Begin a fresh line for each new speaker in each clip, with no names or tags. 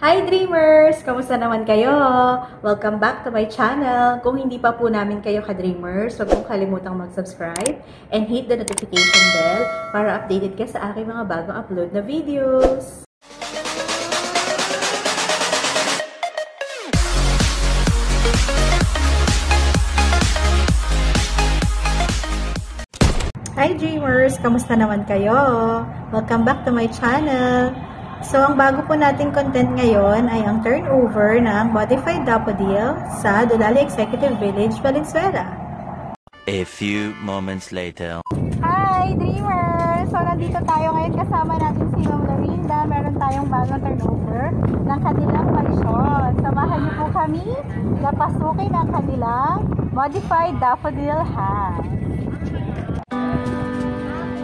Hi Dreamers! Kamusta naman kayo? Welcome back to my channel. Kung hindi pa po namin kayo ka-Dreamers, huwag mong kalimutang mag-subscribe and hit the notification bell para updated ka sa aking mga bagong upload na videos. Hi Dreamers! Kamusta naman kayo? Welcome back to my channel. So, ang bago po nating content ngayon ay ang turnover ng Modified Daffodil sa Dulali Executive Village, Valenzuela.
A few moments later.
Hi, Dreamers! So, nandito tayo ngayon kasama natin si Ma'am Lorinda. Meron tayong bagong turnover ng kanilang pansyon. Samahan niyo po kami na pasukin ang kanilang Modified Daffodil House.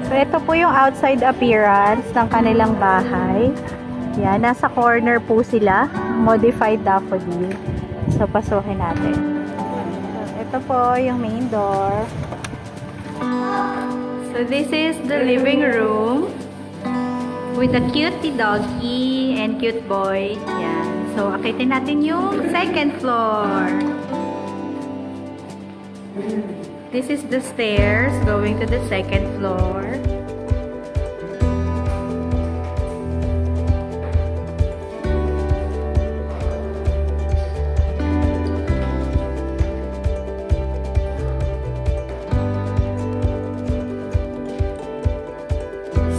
So, ito po yung outside appearance ng kanilang bahay. Yan, nasa corner po sila. Modified daffodil. So, pasukin natin. So, ito po yung main door. So, this is the living room with a cutie doggy and cute boy. Yan. So, akitin natin yung second floor. This is the stairs going to the second floor.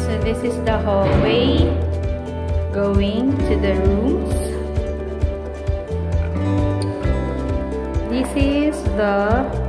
So this is the hallway going to the rooms. This is the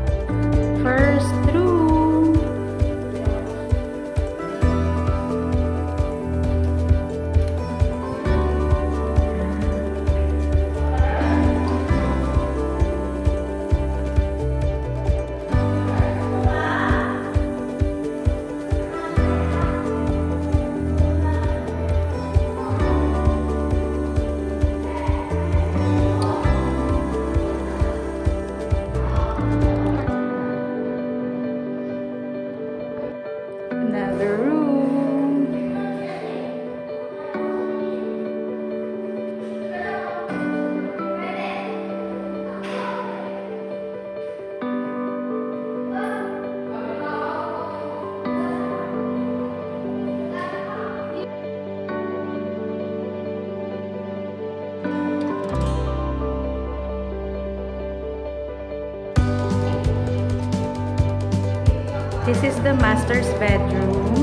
This is the master's bedroom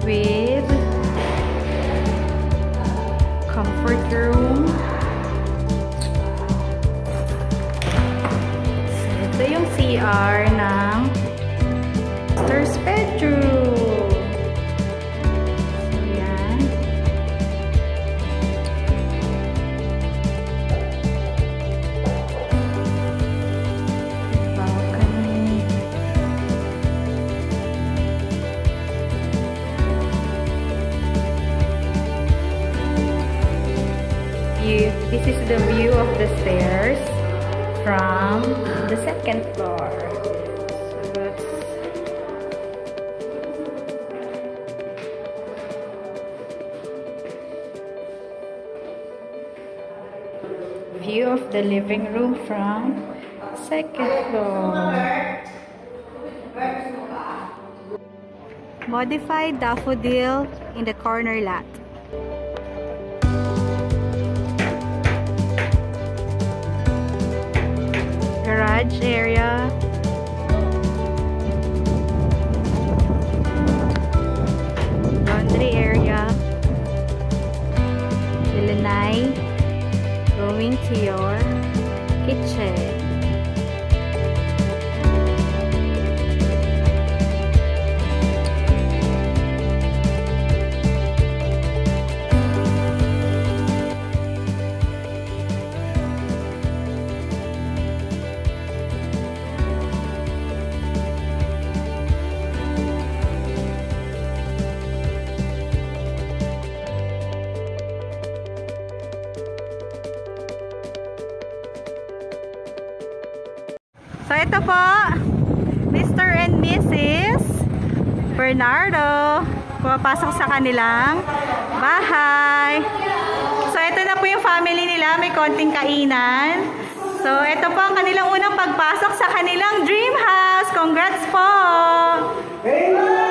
with comfort room. So, ito yung CR ng This is the view of the stairs from the second floor. View of the living room from second floor. Modified daffodil in the corner lot. Garage area. Laundry area. Lilanay. Going to your kitchen. So, ito po, Mr. and Mrs. Bernardo. Pumapasok sa kanilang bahay. So, ito family nila may konting kainan. So, ito po ang kanilang unang pagpasok sa kanilang dream house. Congrats po! Yay!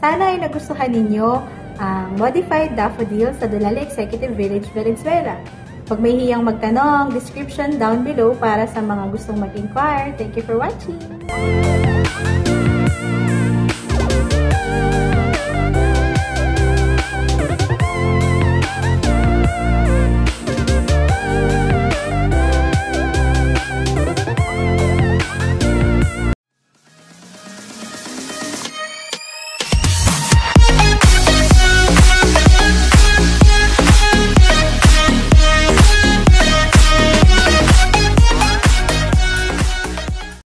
Sana ay nagustuhan ninyo ang Modified Daffodil sa Dulali Executive Village, Valenzuela. Pag may hiyang magtanong, description down below para sa mga gustong mag-inquire. Thank you for watching!